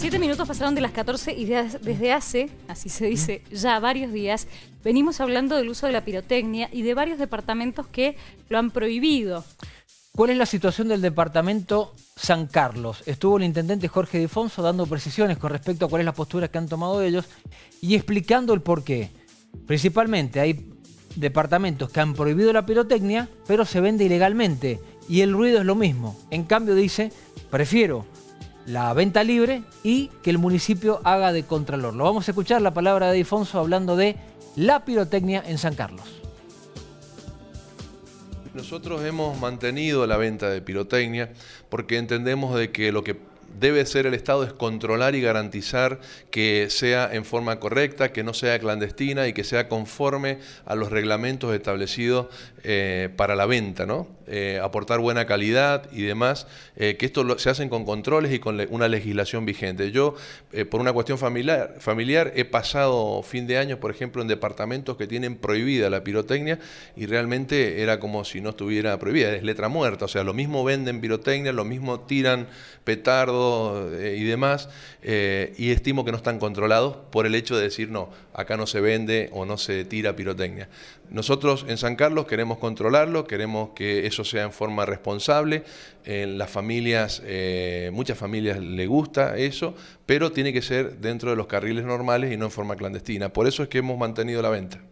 Siete minutos pasaron de las 14 y desde hace, así se dice, ya varios días, venimos hablando del uso de la pirotecnia y de varios departamentos que lo han prohibido. ¿Cuál es la situación del departamento San Carlos? Estuvo el intendente Jorge Difonso dando precisiones con respecto a cuál es la postura que han tomado ellos y explicando el por qué. Principalmente hay departamentos que han prohibido la pirotecnia, pero se vende ilegalmente y el ruido es lo mismo. En cambio dice, prefiero la venta libre y que el municipio haga de contralor. Lo vamos a escuchar la palabra de Difonso hablando de la pirotecnia en San Carlos. Nosotros hemos mantenido la venta de pirotecnia porque entendemos de que lo que debe ser el Estado es controlar y garantizar que sea en forma correcta, que no sea clandestina y que sea conforme a los reglamentos establecidos eh, para la venta, ¿no? Eh, aportar buena calidad y demás, eh, que esto se hacen con controles y con una legislación vigente. Yo, por una cuestión familiar, familiar, he pasado fin de año, por ejemplo, en departamentos que tienen prohibida la pirotecnia y realmente era como si no estuviera prohibida, es letra muerta, o sea, lo mismo venden pirotecnia, lo mismo tiran petardo y demás, y estimo que no están controlados por el hecho de decir, no, acá no se vende o no se tira pirotecnia. Nosotros en San Carlos queremos controlarlo, queremos que eso sea en forma responsable. En las familias, eh, muchas familias le gusta eso, pero tiene que ser dentro de los carriles normales y no en forma clandestina. Por eso es que hemos mantenido la venta.